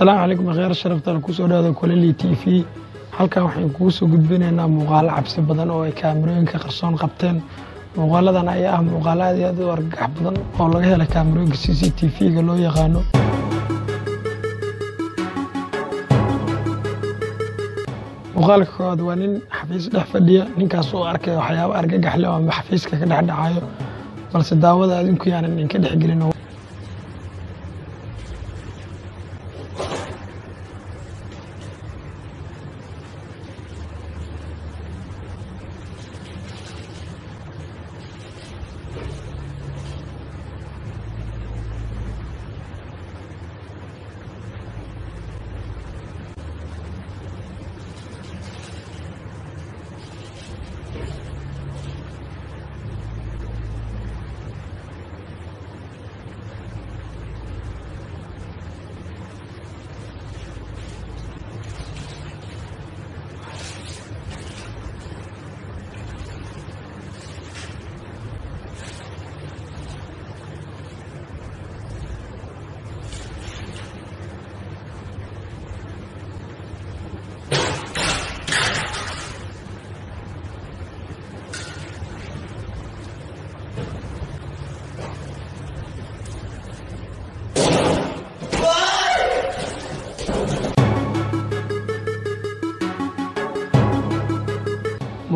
asalaamu calaykum akhyaar sharafta la ku soo dhawaada kulali t v. Halkan waxaan kugu soo gudbinaynaa muuqaalo cabsi badan oo ay kaamirooyinka qarsoon qabteen. Muuqaaladan ayaa ah muuqaalo aad iyo aad u argagax badan oo laga helay kaamirooyinka c c t v-ga loo yaqaano. Muuqaalka koowaad waa nin xafiis dhex fadhiya ninkaas oo arkaya waxyaabo argagax leh oo xafiiska ka dhex dhacayo balse daawada adinku yaanan idinka dhexgelin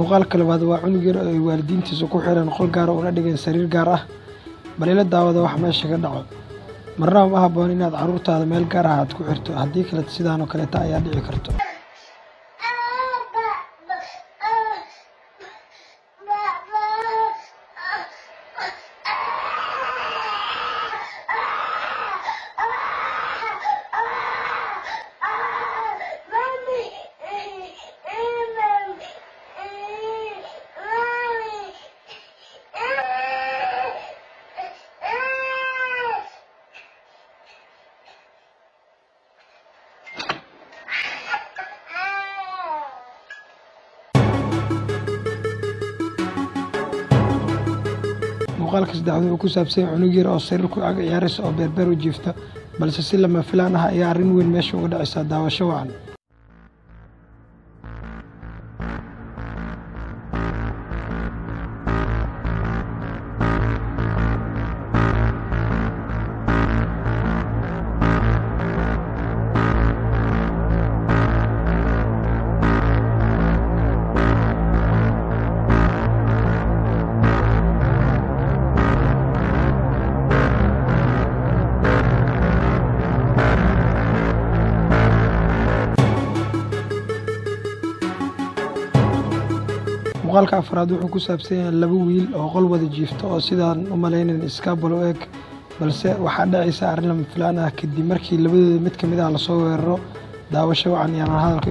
muuqaalka labaad waa cunug yar oo ay waalidiintiisa ku xireen qol gaara una dhigeen sariir gaar ah. Bal ila daawada wax meesha ka dhaco. Marnaba ma habboon inaad carruurtaada meel gaar ah aad ku xirto. Haddii kale sidaanoo kaleeta ayaa dhici karto muuqaalka saddexaad wuxuu ku saabsan cunug yar oo sariir ku ag ciyaaraysa oo beerbeer u jiifta balse si lama filaan ah ayaa arrin weyn meesha uga dhacaysaa daawasho wacan muuqaalka afraad wuxuu ku saabsan yahay laba wiil oo qol wada jiifta oo sidaan u malaynayn iskaabalo eeg balse waxaa dhacaysa arrin lama filaan ah. Kadib markii labadooda mid ka mid ah la soo weeraro daawasho wacan yaanaan hadalka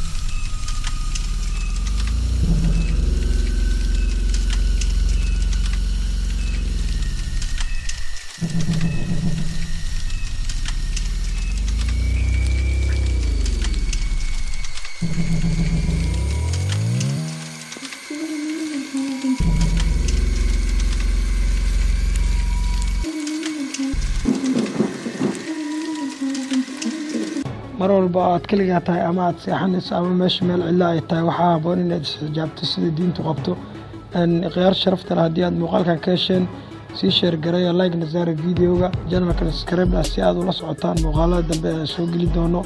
mar walba oo aad keligaa tahay ama aad seexanayso ama meesha meel cidla ay tahay waxaa haboon inaad isxijaabto sida diintu qabto. Khiyaar sharafta leh haddii aad muuqaalkan ka hesheen sii sheergaraya like nasaara videoga janalka scribe ah si aad ula socotaan muuqaalada dambe ee soo geli doono